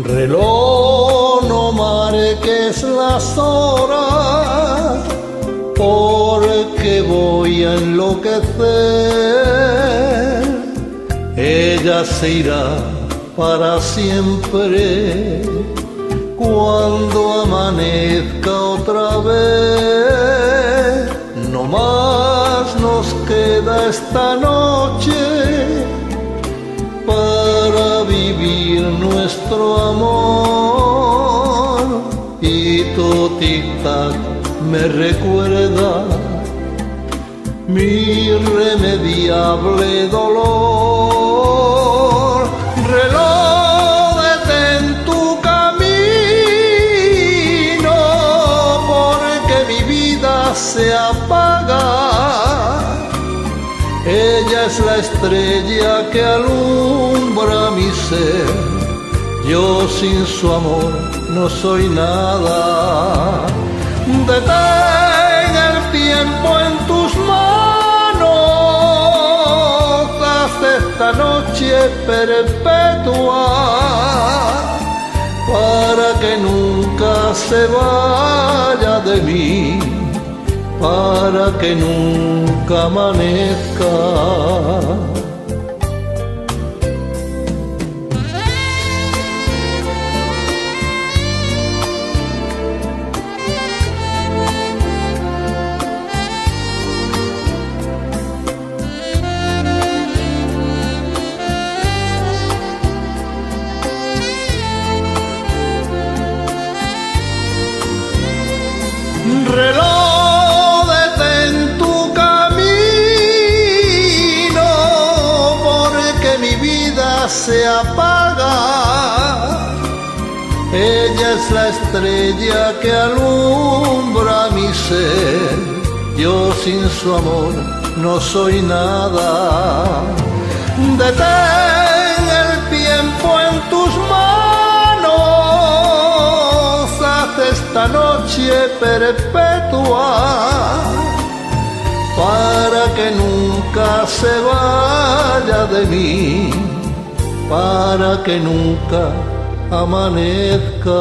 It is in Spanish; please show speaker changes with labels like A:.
A: Reloj, no marques las horas, porque voy a enloquecer. Ella se irá para siempre cuando amanezca otra vez. No más nos queda esta noche nuestro amor y tu tic-tac me recuerda mi irremediable dolor. Reloj, detén tu camino porque mi vida se apaga. Ella es la estrella que alumbra mi ser. Yo sin su amor no soy nada. Detén el tiempo en tus manos. Haz esta noche perpetua para que nunca se vaya de mí para que nunca amanezca. Se apaga. Ella es la estrella que alumbra mi ser. Yo sin su amor no soy nada. Detén el tiempo en tus manos. Haz esta noche perpetua para que nunca se vaya de mí, para que nunca amanezca.